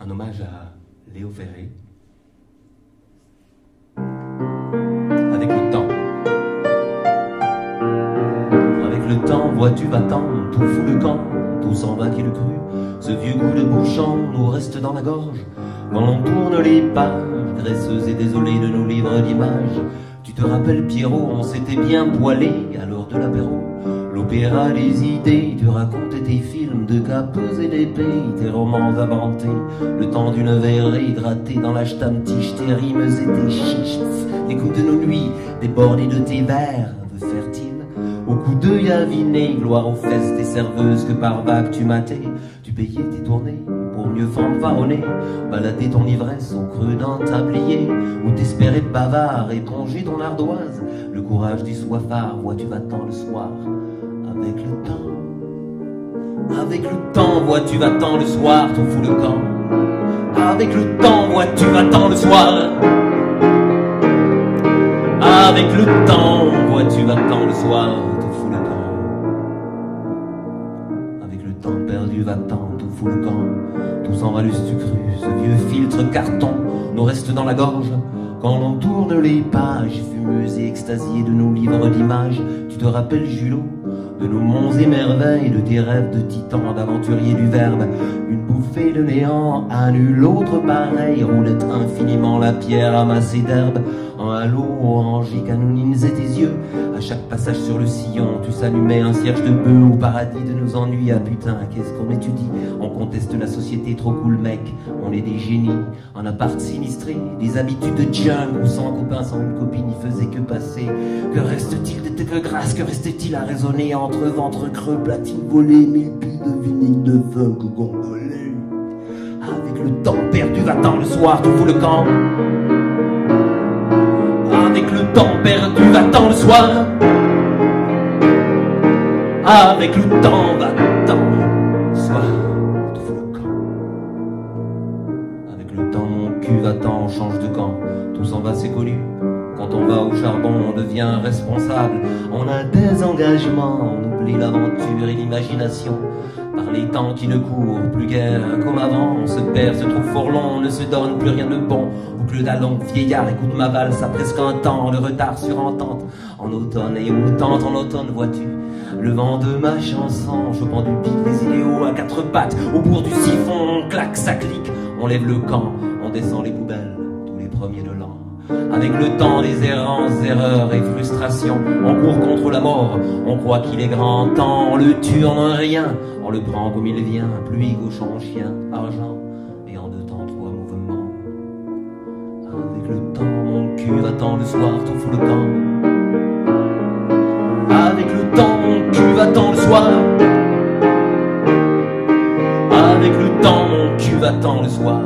un hommage à Léo Ferré. Avec le temps. Avec le temps, vois-tu, va-t'en, tout fout le camp, tout s'en va qui le cru. Ce vieux goût de bouchon nous reste dans la gorge. Quand l'on tourne les pages, graisseuses et désolées de nos livres d'images. Tu te rappelles, Pierrot, on s'était bien poilé à l'heure de l'apéro. L'opéra des idées, tu racontais tes films de capeuses et d'épées, tes romans inventés, le temps d'une verrée hydratée dans l'âge tige, tes rimes et tes chiches, écoute nos nuits, débordées de tes vers, fertiles, au coup d'œil aviné, gloire aux fesses des serveuses que par vagues tu matais, tu payais tes tournées pour mieux fanfaronner, balader ton ivresse au creux d'un tablier, ou t'espérer bavard, éponger ton ardoise, le courage du soifard, vois-tu va-t'en le soir, avec le temps. Avec le temps, vois-tu, va-t'en le soir, ton fou le camp. Avec le temps, vois-tu, va-t'en le soir. Avec le temps, vois-tu, va-t'en le soir, ton fou le camp. Avec le temps perdu, va-t'en, tout fou le camp. Tout s'en va le cru, ce vieux filtre carton nous reste dans la gorge. Quand l'on tourne les pages fumeuses et extasiées de nos livres d'images, tu te rappelles Julot de nos monts et merveilles, de tes rêves de titan, d'aventurier du verbe. Une bouffée de néant à nul autre pareil, roulette infiniment la pierre amassée d'herbe. Un halo orangique et tes yeux. À chaque passage sur le sillon, tu s'allumais un cierge de bœuf au paradis de nos ennuis. Ah putain, qu'est-ce qu'on étudie? On conteste la société trop cool, mec. On est des génies, un appart sinistré, des habitudes de jungle sans copain, sans une copine, il faisait que passer. Que reste-t-il de tes grâce Que reste-t-il à raisonner entre ventre creux, platine volée, mille billes de vinyle de funk gondolé Avec le temps perdu, va-t'en le soir, tu fous le camp temps perdu, va-t'en le soir. Avec le temps, va-t'en le soir. Avec le temps, mon cul, va-t'en, on change de camp. Tout s'en va, c'est connu. Quand on va au charbon, on devient responsable. On a des engagements, on oublie l'aventure et l'imagination. Par les temps qui ne courent plus guère comme avant, se perd, se trouve fort long, on ne se donne plus rien de bon. Boucle d'allon, vieillard, écoute ma valse, a presque un temps de retard sur entente. En automne et tente en automne, vois-tu, le vent de ma chanson, chopant du pic des idéaux à quatre pattes, au bout du siphon, on claque, ça clique, on lève le camp, on descend les poubelles, tous les premiers de l'an. Avec le temps, les errances, erreurs et frustrations, on court contre la mort, on croit qu'il est grand temps, on le tue en rien, on le prend comme il vient, pluie, cochon, chien, argent, et en deux temps, trois mouvements. Avec le temps, mon cul va-t'en le soir, tout fout le camp. Avec le temps, mon cul va-t'en le soir. Avec le temps, mon cul va-t'en le soir.